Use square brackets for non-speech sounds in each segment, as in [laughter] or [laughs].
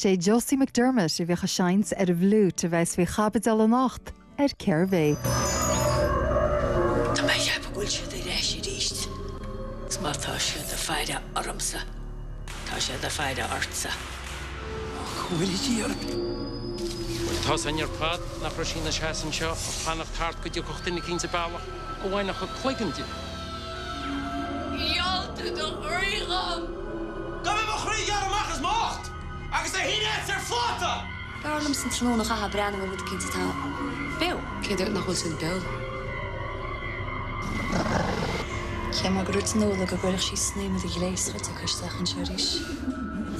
sé Josie McDermott i bheitcha seinins ar a bhlú a bheits bhí chabadal an nacht ar ceirbé. Tá mé heb bhfuil se d rééis sé ríist. Is martá se de feide ormsa. Tá sé de feide ortsa. Chhuiiltíar. Tás an arpád na prosína seaan seo a fanach tart go dú cochtainna cinnta bailach go bhhain nach chu chuigantí. Ialta do origam! Go chuí dearachchas mácht! Agus é híine ar fáta! Garlam san trónach a brenn mu cinnta tá. Bé céidir nach chuil sin be. Ceim a grút nóla go bhfuir sí snéime a gléisre a chuisteach an seéis.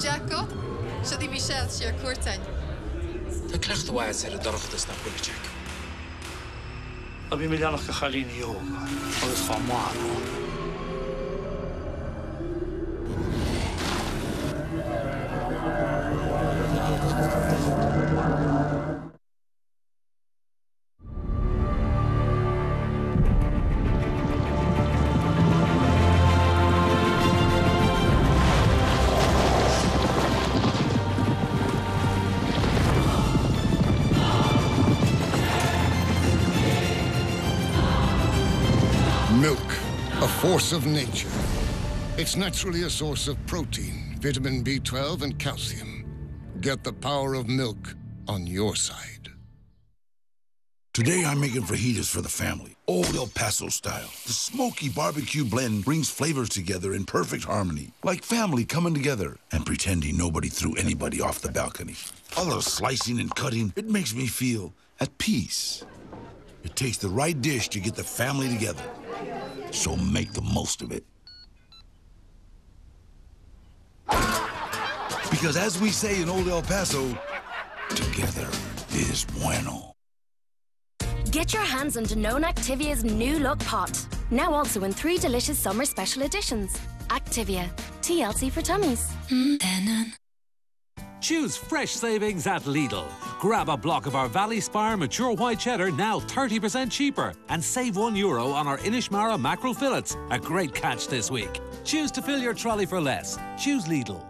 Jacob, se dí Michelle sé ar cuatain. Tá clechtháid ar a dochtas na buteach. A bhí mé leannach go agus fá má. Force of nature. It's naturally a source of protein, vitamin B12, and calcium. Get the power of milk on your side. Today I'm making fajitas for the family, old El Paso style. The smoky barbecue blend brings flavors together in perfect harmony, like family coming together and pretending nobody threw anybody off the balcony. All the slicing and cutting, it makes me feel at peace. It takes the right dish to get the family together. So make the most of it. Because as we say in old El Paso, together is bueno. Get your hands on Danone Activia's new look pot. Now also in three delicious summer special editions. Activia, TLC for tummies. Mm, Choose fresh savings at Lidl. Grab a block of our Valley Spire mature white cheddar now 30% cheaper and save one euro on our Inishmara mackerel fillets. A great catch this week. Choose to fill your trolley for less. Choose Lidl.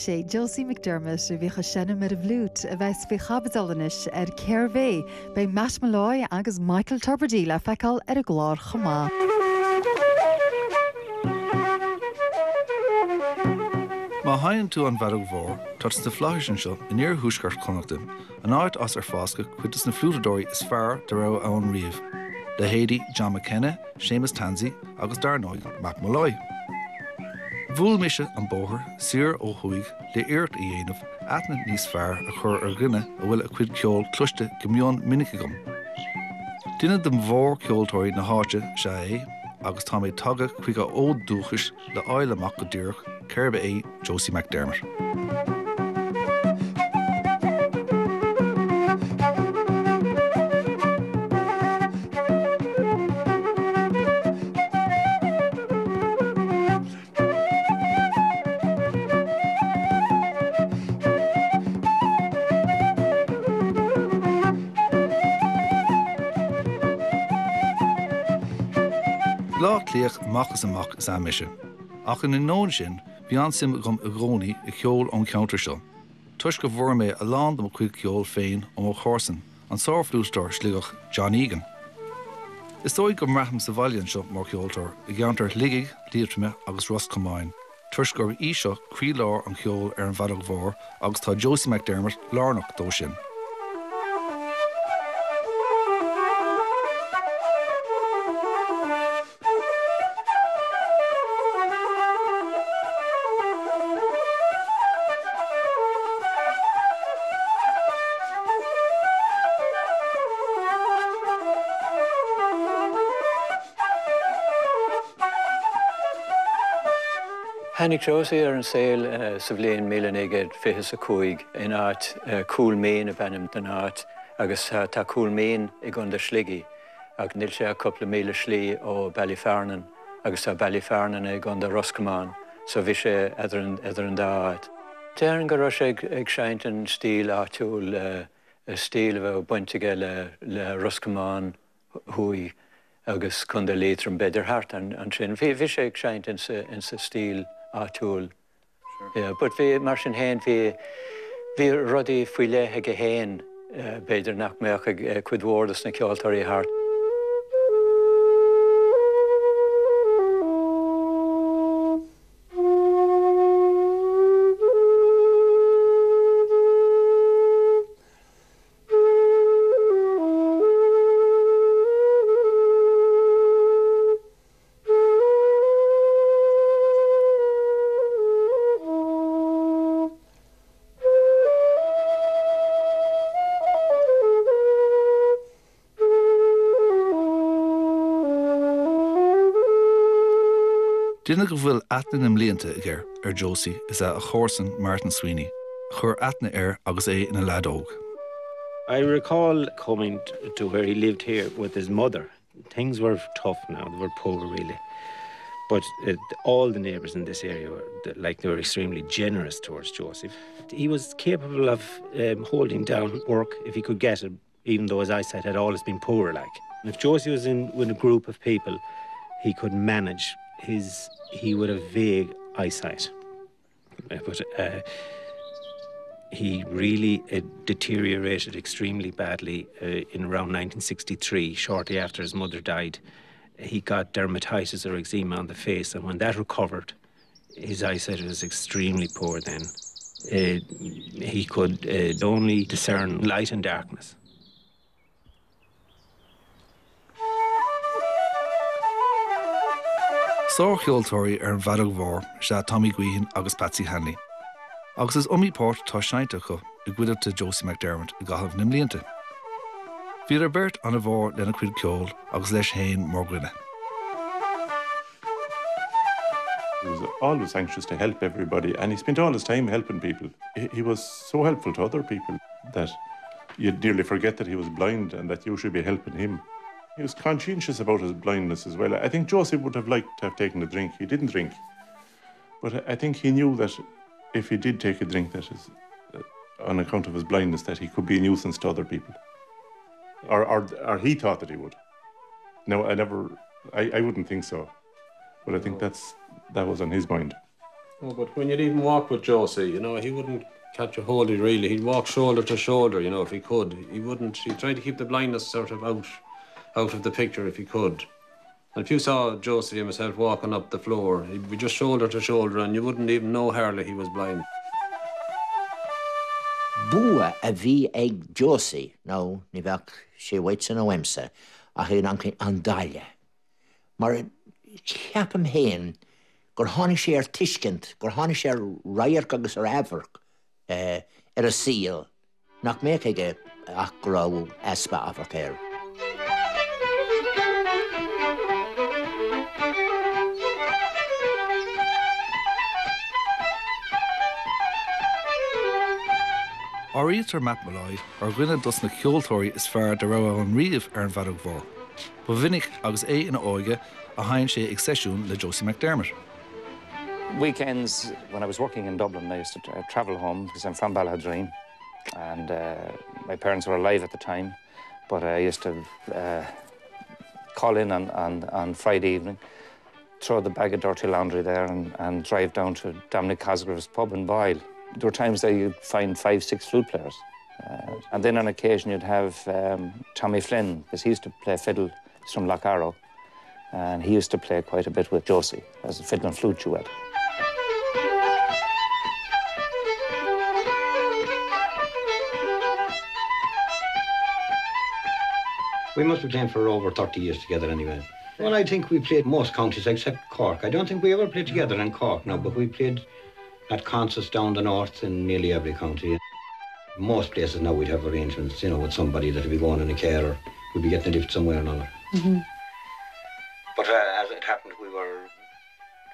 sé Josie McDermott a bhícha sinna mar a bhlút a bheits bhí chabadalanis ar ceirbé bei meis Malláid agus Michael Turberdí le feicáil ar a gláir chomá. Má haann tú an bhar bhór, tuts de flaisi seo in níor thuúscar connachta, an áit as ar fásca chutas na flútadóirí is fearr de ra ann riamh. Le héadí John McKenna, Seamus Tansey agus darnáid Mac Malloy. Bhúil miise an bóthir siar ó chuig le iirt i dhéanamh etna níos fearr a chur ar gine a bhfuil a chuid ceol cluiste gomón minicigum. Duine dem mhór ceoltóirí na háte se é agus tá méid tagad chuig a ód dúchas le áileach go dúrach Ceirbe é Josie McDermott. Léoch machchas amach is aimiise. Ach in nóin sin bhí ansim gom a gróí i cheol an counter seo. Tuis go bhór mé a lá am chuig ceol féin ó ó chósan an sáflústar sligach John Egan. Is dóid go mraham sa bhailonn seo mar cheoltar i gceantar ligiigh líirtme agus Roscomáin. Tuis gur í seo chrí láir an cheol ar an bhadal bhór agus tá Josie McDermott lánach dó sin. Hannig Josie ar an saoil sa bléon méige fi a cuaig in áit cool méin a bennim den áit agus tá cool méin i gun de sligi ag nil sé a coppla méle slí ó Ballyfernan agus tá Ballyfernan i gun de Roscaán, so bhí sé idir an dáit. Déan go sé ag seint an stíl áúil stíl bheith buinteige le le Roscaán thuí agus chun de létrum beidir hart an sin. Bhí bhí sé ag seint in sa stíl átúil Yeah, but bhí mar sin héin bhí bhí rudaí faoi lethe go héin beidir nach meach chudhórdas na ceoltarí hart. Go bhfuil atna am ggéir ar is a chósan Martin Sweeney, chur atna air agus é ina ledóg. I recall coming to where he lived here with his mother. Things were tough now, they were poor really. But uh, all the neighbours in this area were like they were extremely generous towards Joseph. He was capable of um, holding down work if he could get it, even though his eyesight had always been poor like. If Josie was in with a group of people, he could manage his he would have vague eyesight. But uh, he really uh, deteriorated extremely badly uh, in around 1963, shortly after his mother died. He got dermatitis or eczema on the face, and when that recovered, his eyesight was extremely poor then. Uh, he could uh, only discern light and darkness. Sá cheoltóirí ar an bhedh mhór se Tommy Guihin agus Patsy Hanley. Agus is omípát tá seininte chu i gcuidirta Josie McDermott i gahabh nimlíonnta. Bhí ar beirt an bhór lena chuid ceol agus leis héin mórgrinne. He was always anxious to help everybody, and he spent all his time helping people. He, was so helpful to other people that you'd nearly forget that he was blind and that you should be helping him. He was conscientious about his blindness as well. I think Joseph would have liked to have taken a drink. He didn't drink. But I think he knew that if he did take a drink, that is, uh, on account of his blindness, that he could be a nuisance to other people. Or, or, or he thought that he would. No, I never, I, I wouldn't think so. But I think that's that was on his mind. Oh, but when you'd even walk with Josie, you know, he wouldn't catch a hold of you really. He'd walk shoulder to shoulder, you know, if he could. He wouldn't, he'd try to keep the blindness sort of out out of the picture if he could. And if you saw Josie and myself walking up the floor, he'd be just shoulder to shoulder and you wouldn't even know hardly he was blind. Bua a bhí ag Josie ní bheith sé bhaid san óhemsa a chun an an daile. Mar ceapam héin gur tháinig sé ar tuiscint, gur tháinig sé rair agus ar ehar er ar a síl nach mé ige achrá espa afacéir. Er. Áítar map meáid ar ghuiine dus na ceoltóirí is fear de ra an riomh ar an bhedh bhór. Ba vinnic agus é ina áige a hain sé ag le Josie McDermott. Weekends, when I was working in Dublin, I used to uh, travel home because I'm from Balladreen, and uh, my parents were alive at the time. But I used to uh, call in on, on, on Friday evening, throw the bag of dirty laundry there, and, and drive down to Dominic Cosgrove's pub in Boyle. There were times that you'd find five, six flute players. Uh, and then on occasion you'd have um, Tommy Flynn, because he used to play fiddle. He's from Lough Arrow. And he used to play quite a bit with Josie as a fiddle and flute duet. We must have played for over 30 years together anyway. Well, I think we played most counties except Cork. I don't think we ever played together in Cork now, but we played at concerts down the north in nearly every county. Most places now we'd have arrangements, you know, with somebody that would be going in a car or we'd be getting a lift somewhere or another. Mm -hmm. But uh, as it happened, we were,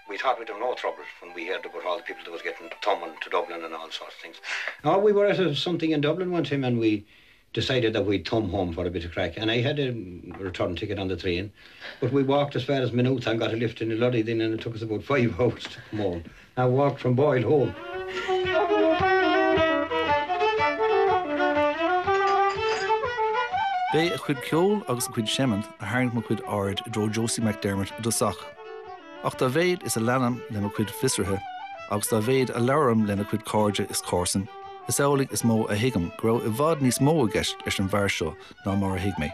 we thought we'd have no trouble when we heard about all the people that was getting thumbing to Dublin and all sorts of things. Oh, we were at a, something in Dublin one time and we decided that we'd thumb home for a bit of crack. And I had a return ticket on the train, but we walked as far as Maynooth and got a lift in the lorry then and it took us about five [laughs] hours to come home. I walked from Boyle home. Bé a chud ceol agus chuid sémant a haing mo chud áid dro Josie McDermott dosach. Ach tá is a lenam le mo chud fisrathe agus tá a lerem lena chud cóide is cósan, is álaigh is mó a hiigem gro i bhád níos mó a gceist leis an bhar seo ná mar a hiigmé.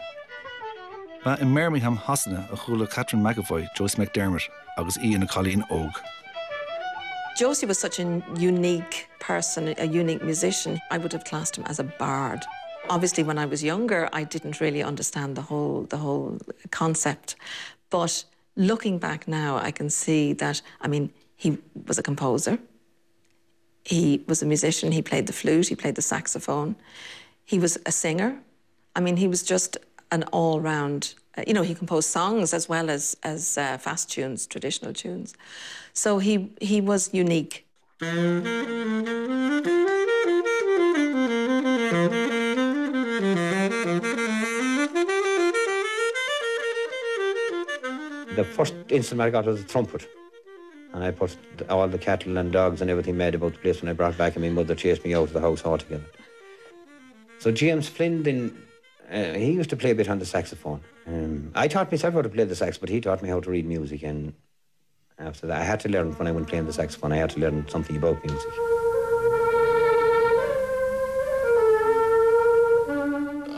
Ba in Mermingham hasanna a chula Catherine McAvoy, Joyce McDermott agus í na cholín óg. Josie was such a unique person, a unique musician. I would have classed him as a bard. Obviously, when I was younger, I didn't really understand the whole the whole concept. But looking back now, I can see that I mean he was a composer. He was a musician. He played the flute. He played the saxophone. He was a singer. I mean, he was just an all-round. Uh, you know, he composed songs as well as as uh, fast tunes, traditional tunes. So he he was unique. The first instrument I got was a trumpet. And I put all the cattle and dogs and everything made about the place when I brought back and my mother chased me out of the house altogether. So James Flynn then, uh, he used to play a bit on the saxophone. Um, I taught myself how to play the sax, but he taught me how to read music. And after that, I had to learn, when I went playing the saxophone, I had to learn something about music.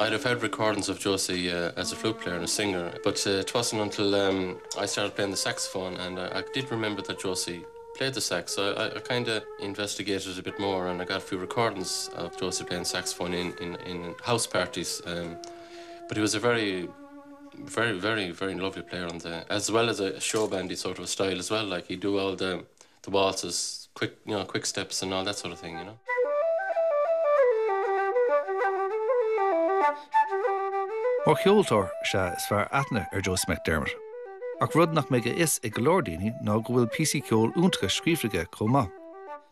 I'd have heard recordings of Josie uh, as a flute player and a singer, but uh, it wasn't until um, I started playing the saxophone and uh, I did remember that Josie played the sax, so I, I kind of investigated a bit more and I got a few recordings of Josie playing saxophone in, in, in house parties. Um, but he was a very, very, very, very lovely player on the, as well as a show bandy sort of style as well. Like he'd do all the, the waltzes, quick, you know, quick steps and all that sort of thing, you know. Mar se is fear ar McDermott. Ach rud nach is ag golódaine ná go bhfuil PC ceol úntacha comá.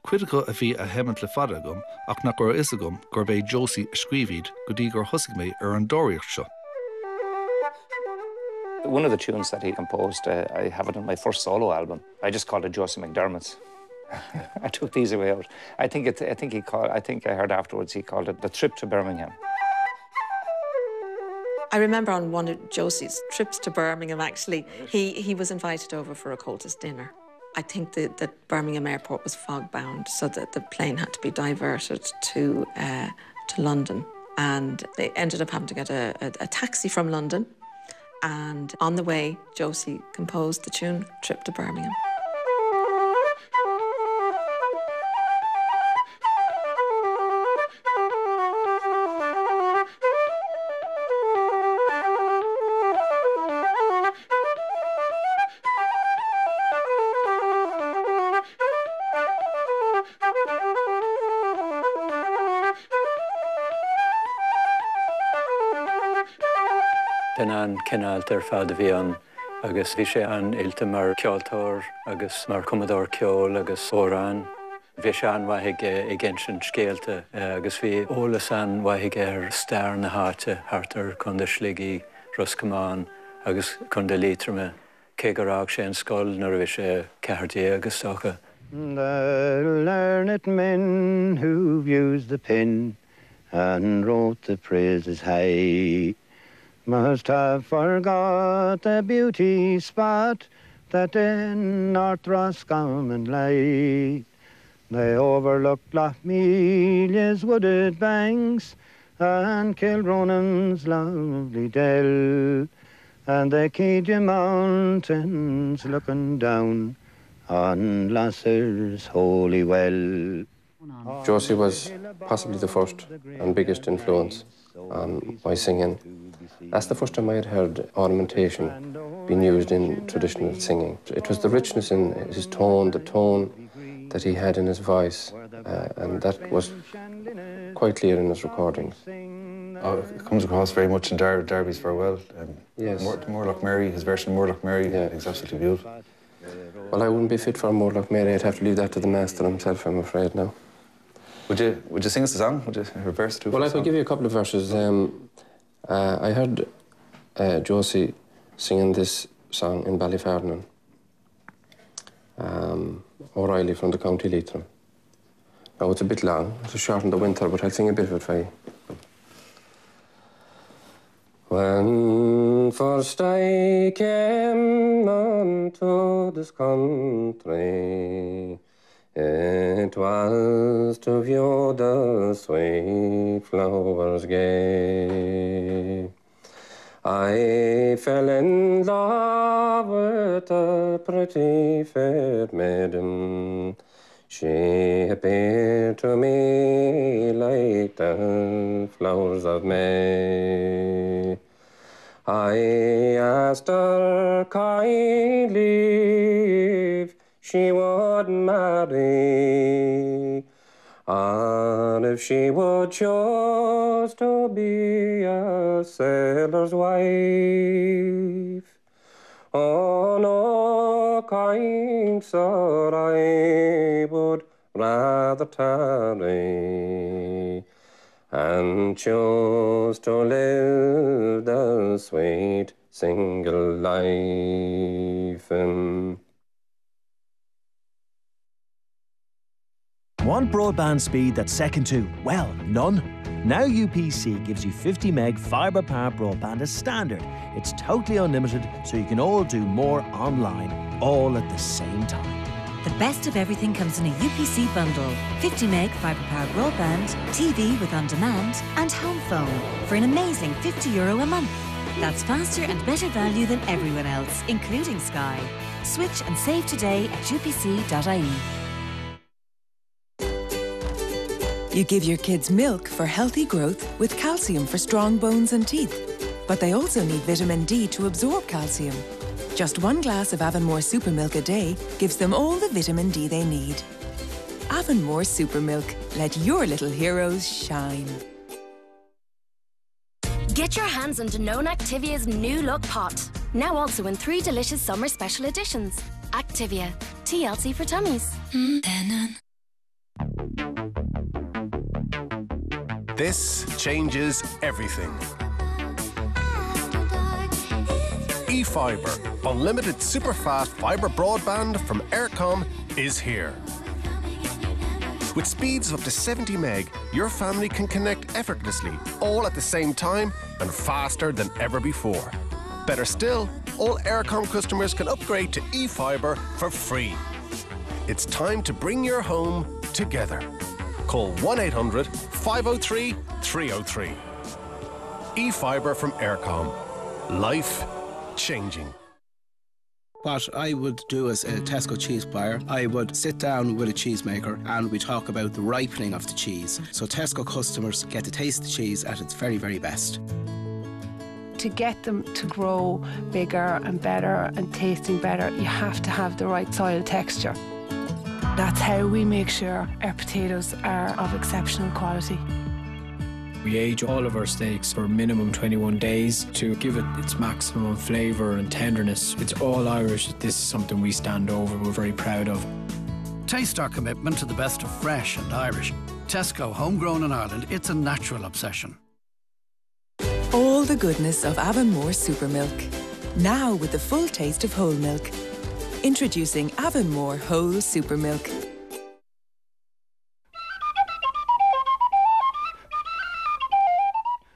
Go a bhí a le fada ach nach gur is gur a scríomhíd go dtí gur mé ar an dóíocht seo. One of the tunes that he composed, uh, I have it on my first solo album. I just called it Josie McDermott's. [laughs] I took these away out. I think it, I think he called. I think I heard afterwards he called it the trip to Birmingham. I remember on one of Josie's trips to Birmingham, actually, he, he was invited over for a Comhaltas dinner. I think that, that Birmingham airport was fog bound, so that the plane had to be diverted to, uh, to London. And they ended up having to get a, a, a taxi from London. And on the way, Josie composed the tune Trip to Birmingham. An cinál ar fád a bhí an agus bhí sé an ilte mar ceoltóir agus mar cumador ceol agus órán. Bhí se anhaigh i ggin sin scéalte agus bhí ólas anhaigh ar stair na háte hartar chun de sligi Roscamáin agus chun de lítrame cé gorág sé an scoil nar bhí sé cehardé agus socha. The learned men who've used the pen and wrote the praises high must have forgot the beauty spot that in North Roscommon lay. They overlooked Lough Meelagh's wooded banks and Kilronan's lovely dell, and the Cadia Mountains looking down on Lasser's holy well. Josie was possibly the first and biggest influence on my singing. That's the first time I had heard ornamentation being used in traditional singing. It was the richness in his tone, the tone that he had in his voice, uh, and that was quite clear in his recordings. Oh, it comes across very much in Der Derby's farewell. Um, Yes. Mor Morlock Mary, his version of Morlock Mary, yeah. is absolutely beautiful. Well, I wouldn't be fit for a Morlock Mary. I'd have to leave that to the master himself, I'm afraid now. Would you would you sing us the song? Would you reverse to? Well, I could give you a couple of verses. Um, uh, I heard uh, Josie singing this song in Ballyfarnon. Um, O'Reilly from the County Leitrim. Now, it's a bit long. It's a short in the winter, but I'll sing a bit of it for you. When first I came unto this country, It was to view the sweet flowers gay. I fell in love with a pretty fair maiden. She appeared to me like the flowers of May. I asked her kindly she would marry, and if she would choose to be a sailor's wife. Oh no, kind sir, I would rather tarry and choose to live the sweet single life. Um, Want broadband speed that's second to, well, none? Now UPC gives you 50 meg fibre power broadband as standard. It's totally unlimited, so you can all do more online, all at the same time. The best of everything comes in a UPC bundle 50 meg fibre power broadband, TV with on demand, and home phone for an amazing 50 euro a month. That's faster and better value than everyone else, including Sky. Switch and save today at upc.ie. You give your kids milk for healthy growth with calcium for strong bones and teeth. But they also need vitamin D to absorb calcium. Just one glass of Avonmore Super Milk a day gives them all the vitamin D they need. Avonmore Super Milk. Let your little heroes shine. Get your hands on Danone Activia's new look pot. Now also in three delicious summer special editions. Activia, TLC for tummies. Hmm? This changes everything. eFibre, unlimited super-fast fibre broadband from Eircom, is here. With speeds of up to 70 meg, your family can connect effortlessly, all at the same time and faster than ever before. Better still, all Eircom customers can upgrade to eFibre for free. It's time to bring your home together. Call 1 800 503 303. E-fibre from Eircom. Life changing. What I would do as a Tesco cheese buyer, I would sit down with a cheesemaker and we talk about the ripening of the cheese. So Tesco customers get to taste the cheese at its very, very best. To get them to grow bigger and better and tasting better, you have to have the right soil texture. That's how we make sure our potatoes are of exceptional quality. We age all of our steaks for a minimum 21 days to give it its maximum flavour and tenderness. It's all Irish. This is something we stand over, we're very proud of. Taste our commitment to the best of fresh and Irish. Tesco, homegrown in Ireland, it's a natural obsession. All the goodness of Avonmore Super Milk. Now with the full taste of whole milk. Introducing Avonmore Whole Super Milk.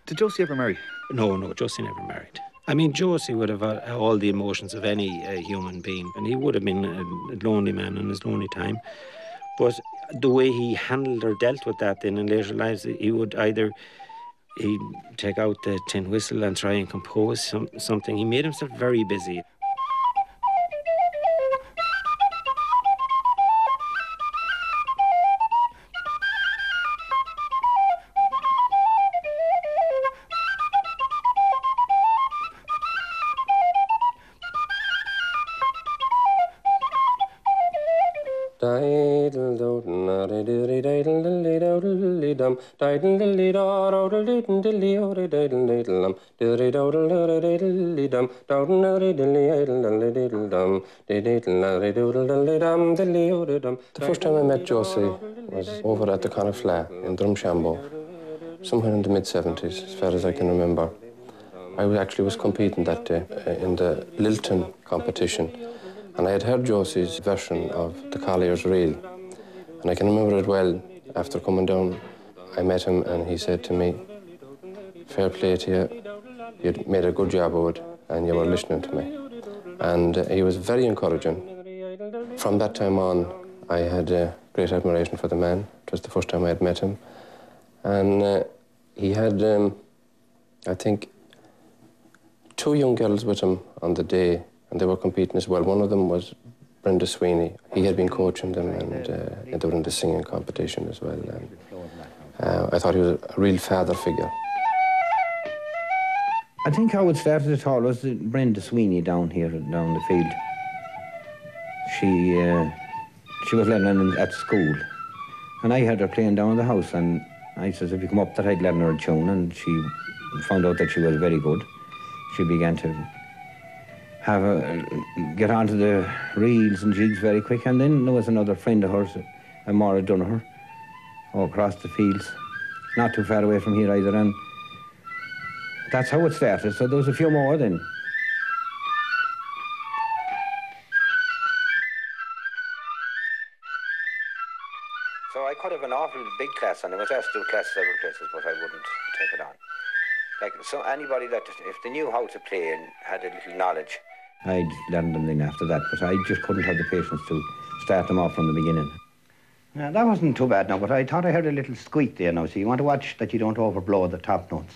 Did Josie ever marry? No, no, Josie never married. I mean, Josie would have had all the emotions of any uh, human being, and he would have been a, a lonely man in his lonely time. But the way he handled or dealt with that then in later lives, he would either he'd take out the tin whistle and try and compose some, something. He made himself very busy. The first time I met Josie was over at the Conifla in Drumshanbo, somewhere in the mid-70s, as far as I can remember. I actually was competing that day uh, in the lilting competition, and I had heard Josie's version of the Collier's Reel, and I can remember it well. After coming down, I met him, and he said to me, fair play to you, you made a good job of it, and you were listening to me. And uh, he was very encouraging. From that time on, I had uh, great admiration for the man. It was the first time I had met him. And uh, he had, um, I think, two young girls with him on the day, and they were competing as well. One of them was Brenda Sweeney. He had been coaching them, and, uh, and they were in the singing competition as well. And, uh, I thought he was a real father figure. I think how it started at all was Brenda Sweeney down here, down the field. She uh, she was learning at school, and I had her playing down in the house, and I says if you come up that I'd learn her a tune, and she found out that she was very good. She began to have a, get onto the reels and jigs very quick, and then there was another friend of hers, a Maura Donoher, all across the fields, not too far away from here either, and that's how it started. So there was a few more then. So I could have an awful big class, and I was asked to do classes several places, but I wouldn't take it on. Like so, anybody that if they knew how to play and had a little knowledge, I'd learn them then after that. But I just couldn't have the patience to start them off from the beginning. Yeah, that wasn't too bad now, but I thought I heard a little squeak there now. So you want to watch that you don't overblow the top notes.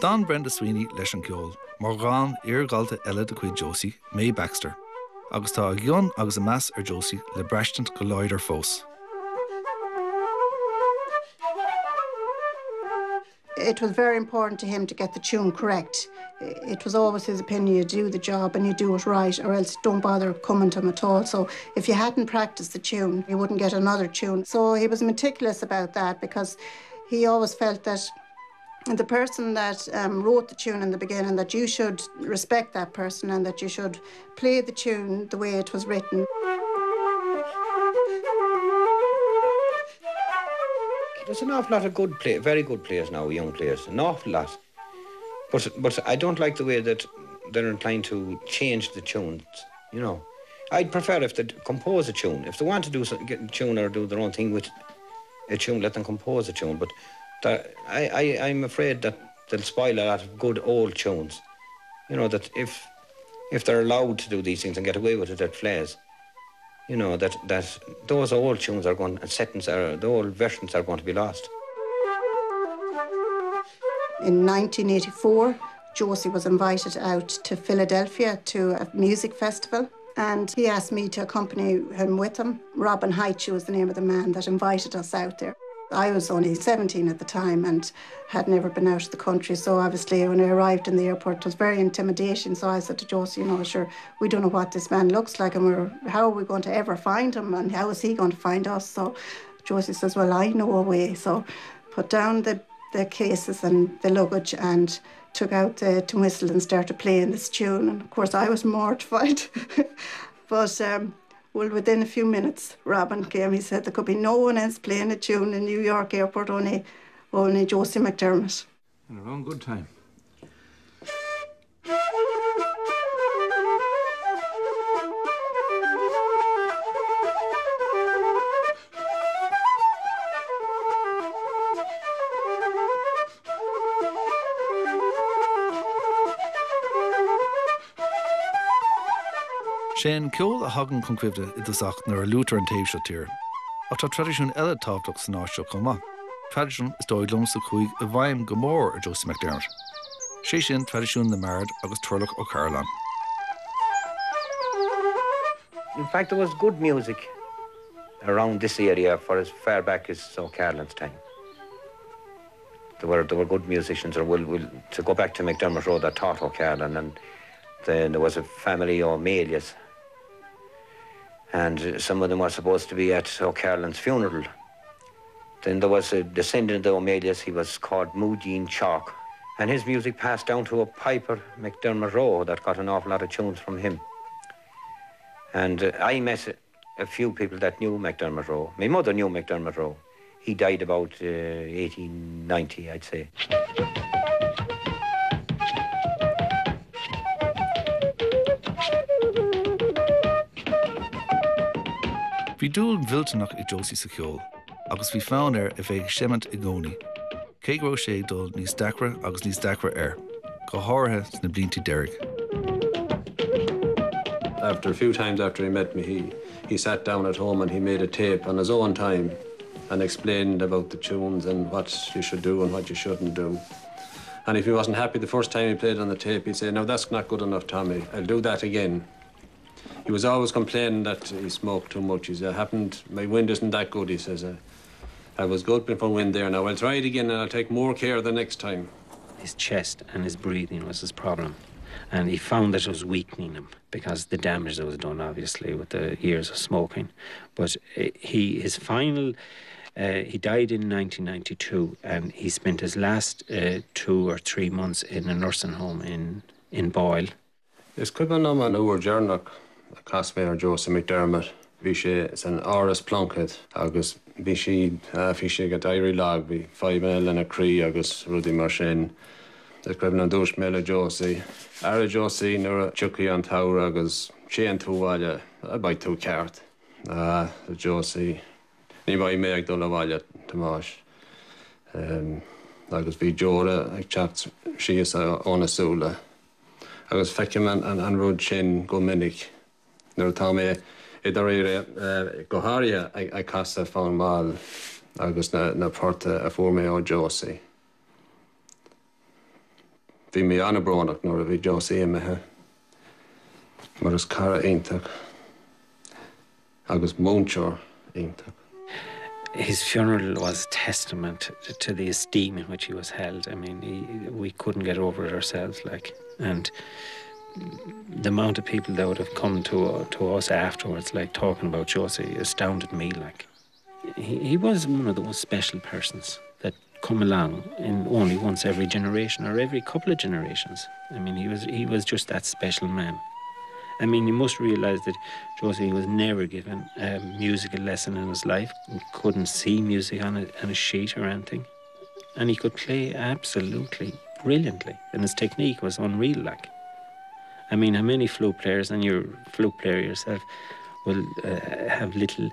Don Brenda Sweeney leis an ceol, mar gáin argáilta eile de chuid Josie, May Baxter, agus tá a gionn agus a meas ar Josie le breistant go leidir fós. It was very important to him to get the tune correct. It was always his opinion you do the job and you do it right, or else don't bother coming to him at all. So if you hadn't practiced the tune, you wouldn't get another tune. So he was meticulous about that because he always felt that the person that um, wrote the tune in the beginning, that you should respect that person and that you should play the tune the way it was written. There's an awful lot of good play, very good players now, young players, an awful lot. But but I don't like the way that they're inclined to change the tunes. You know, I'd prefer if they compose a tune. If they want to do some, get a tune or do their own thing with a tune, let them compose a tune. But I, I I'm afraid that they'll spoil a lot of good old tunes. You know that if if they're allowed to do these things and get away with it at flares, you know that that those old tunes are going and settings are the old versions are going to be lost. In 1984, Josie was invited out to Philadelphia to a music festival. And he asked me to accompany him with him. Robin Height was the name of the man that invited us out there. I was only 17 at the time and had never been out of the country. So obviously when I arrived in the airport, it was very intimidating. So I said to Josie, you know, sure, we don't know what this man looks like and we're, how are we going to ever find him and how is he going to find us? So Josie says, well, I know a way. So put down the, the cases and the luggage and took out the to whistle and started playing this tune. And of course I was [laughs] mortified. but um, well, within a few minutes, Robin came. He said there could be no one else playing a tune in New York Airport, only, only Josie McDermott. And a wrong good time. Sé ceol a hagan chun cuiimde i doach nar a lútar an taobh tír. ach tá tradiisiún eile tábhaach san áisio chumá. Tradiisiún is dóidlumm sa chuig a bhaim go mór a Josie McDermott. sé sin tradiisiún na mard agus tuirlach ó Carlan. In fact, there was good music around this area for as far back as so Carolan's time. There were there were good musicians, or will will to go back to McDermott Roe that taught O'Carolan, and then there was a family O'Malias and some of them were supposed to be at O'Carolan's funeral. Then there was a descendant of the O'Malias, he was called Moogeen Chalk, and his music passed down to a piper, McDermott Rowe, that got an awful lot of tunes from him. And uh, I met a few people that knew McDermott Rowe. My mother knew McDermott Rowe. He died about uh, 1890, I'd say. Dúil bhilteach i Josie sa ceol, agus bhí fáin ar a bheith sémant i gcónaí. Céró sé dul níos dare agus níos dare air, go háirithe na blintí deireg. after a few times after he met me, he, he sat down at home and he made a tape on his own time and explained about the tunes and what you should do and what you shouldn't do. And if he wasn't happy the first time he played on the tape, he'd say, no, that's not good enough, Tommy. I'll do that again. He was always complaining that he smoked too much. He said, happened, my wind isn't that good, he says. I I was good before wind there. Now I'll try it again and I'll take more care the next time. His chest and his breathing was his problem. And he found that it was weakening him because the damage that was done, obviously, with the years of smoking. But eh, he, his final uh, he died in 1992 and he spent his last uh, two or three months in a nursing home in, in Boyle. Am an uair dearnach a casmé ar Joseph McDermott. Bhí sé san áras plunked agus bhí si fi sé go dairí lag bhí 5 mé lena crí agus rudí mar sin. Is cuiban an dúis méle Josaí. Ar Josaí nuair a tucaí an tara agus sé an túháile a baid tú ceart. Josaí ní bhaid mé ag dul bhhaile Tamás. agus bhí deora ag techt sios ónasúla. agus feice an an rud sin go minic nuair tá mé i do ré gothirthe ag casa fáin máil agus na porta a fu mé ó Josaí. Bhí mé anna bránach nuair a bhí Josaí imethe mar is cara aonach agus múnseir aonach. his funeral was testament to the esteem in which he was held. I mean, he, we couldn't get over it ourselves, like, and the amount of people that would have come to uh, to us afterwards, like talking about Josie, astounded me. Like, he, he was one of those special persons that come along in only once every generation or every couple of generations. I mean, he was he was just that special man. I mean, you must realise that Josie was never given a musical lesson in his life. He couldn't see music on a, on a sheet or anything. And he could play absolutely brilliantly. And his technique was unreal, like. I mean, how many flute players, and you're flute player yourself, will uh, have little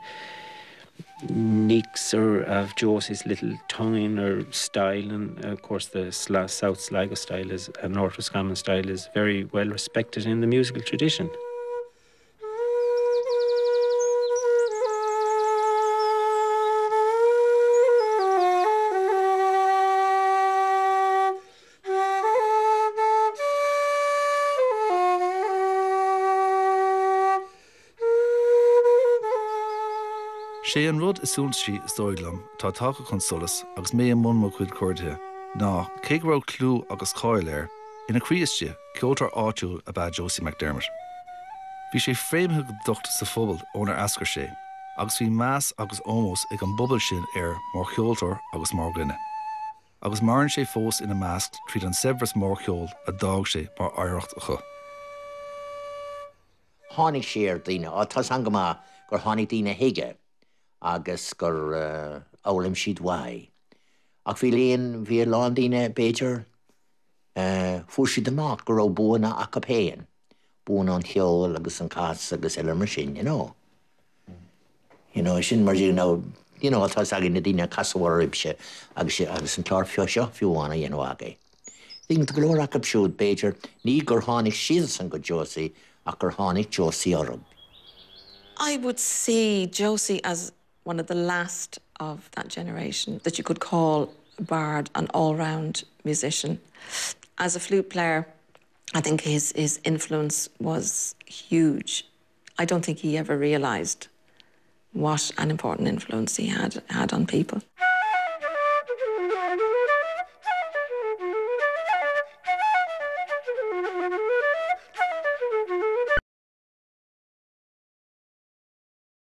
nicks or of Josie's little tonguing or style, and of course the South Sligo style is and North Roscommon style is very well respected in the musical tradition. Sé an rud isúntí isdóidlam tá take chun solas agus mé an mmo chuid cuathe, ná cérá clú agus cáiléir ina chríiste ceoltar áitiúil a bad Josie McDermott. Bhí sé fréimthe go docht sa fphobal ónar ascar sé, agus bhí meas agus ómós ag an bobbal sin ar mar cheoltar agus mar gine. agus marann sé fós ina measc tríd an sebras mór cheol a dag sé mar airecht a chu. Thnig sér daine á tá an go gur tháinig daine hiige agus gur uh, álim siad wai. Ach bhí léon bhí ládíine Beiidir uh, fu si amach gur ó buna a capéan, búna an cheol agus an cas agus eile mar sin you know. You know, sin mar ná you know, atá agin na dtíine casahhar ibse agus agus an chlár fio seo fiúhána dhéanú agé. Dín golóra a siúd Beiidir ní gur tháinig siad san go Josaí ach gur tháinig Josaí orb. I would see Josie as one of the last of that generation that you could call a bard, an all-round musician. As a flute player, I think his, his influence was huge. I don't think he ever realised what an important influence he had had on people.